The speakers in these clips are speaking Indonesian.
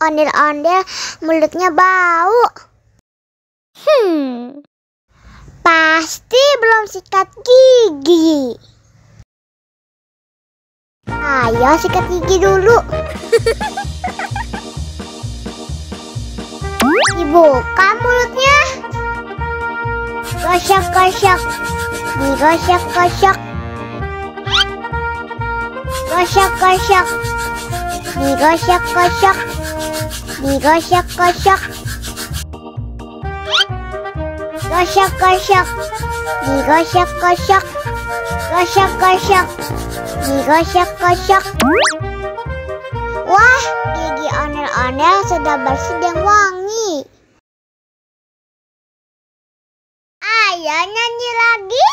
Ondel-ondel mulutnya bau. Hmm, pasti belum sikat gigi. Ayo sikat gigi dulu. Dibuka mulutnya. Gosok-gosok. Digosok-gosok. Gosok-gosok. Digosok-gosok. Digosok-gosok. Gosok-gosok. Digosok-gosok. Gosok-gosok. Digosok-gosok. Wah, gigi onel-onel sudah bersih dan wangi. Ayo nyanyi lagi.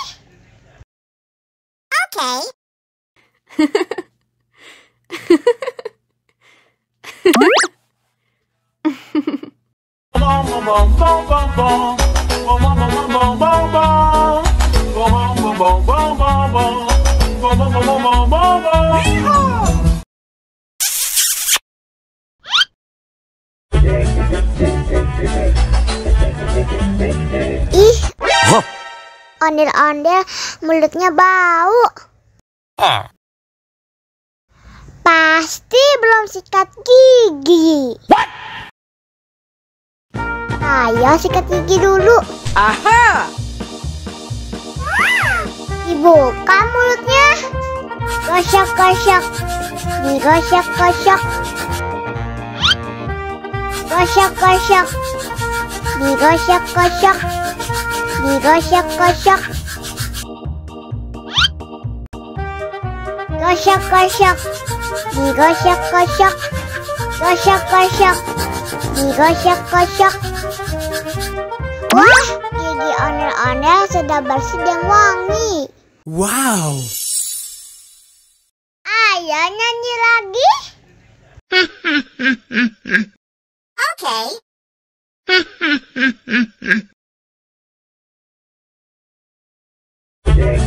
Oke. Ih, ondel-ondel mulutnya bau. Pasti belum sikat gigi. Ayo sikat gigi dulu. Aha! Dibuka mulutnya. Gosok-gosok. Digosok-gosok. Gosok-gosok. Digosok-gosok. Digosok-gosok. Gosok-gosok. Digosok-gosok. Gosok-gosok. Digosok-gosok. Wah, gigi onel-onel sudah bersih dan wangi. Wow! Ayo nyanyi lagi. Oke.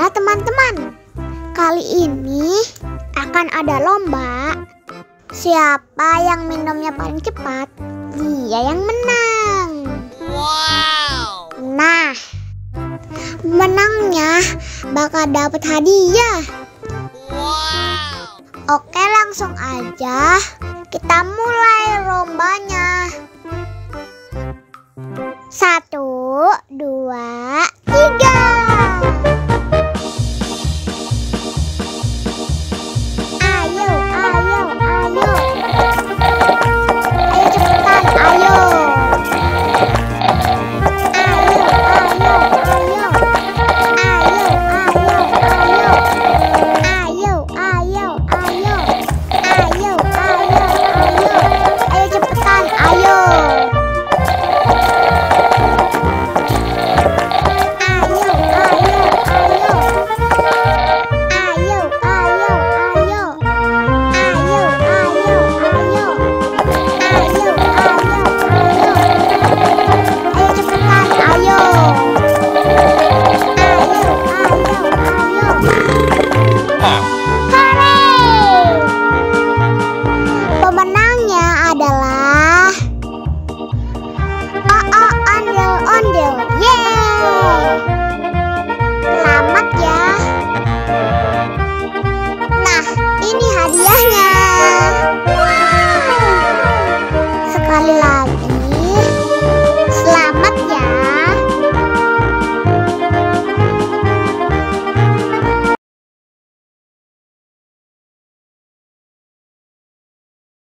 Halo teman-teman, kali ini akan ada lomba. Siapa yang minumnya paling cepat, dia yang menang. Wow! Nah, menangnya bakal dapat hadiah. Wow! Oke, langsung aja kita mulai lombanya. Satu,